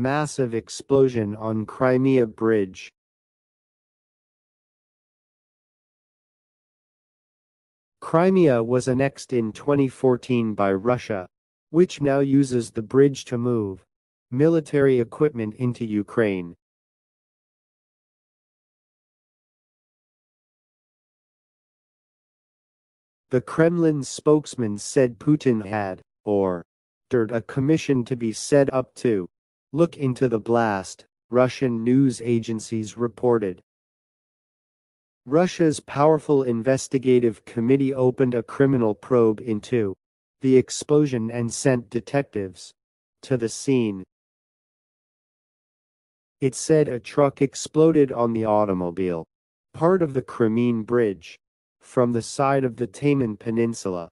Massive explosion on Crimea Bridge. Crimea was annexed in 2014 by Russia, which now uses the bridge to move military equipment into Ukraine. The Kremlin spokesman said Putin had, or, ordered a commission to be set up to look into the blast, Russian news agencies reported. Russia's powerful investigative committee opened a criminal probe into the explosion and sent detectives to the scene. It said a truck exploded on the automobile, part of the Crimean Bridge, from the side of the Taman Peninsula.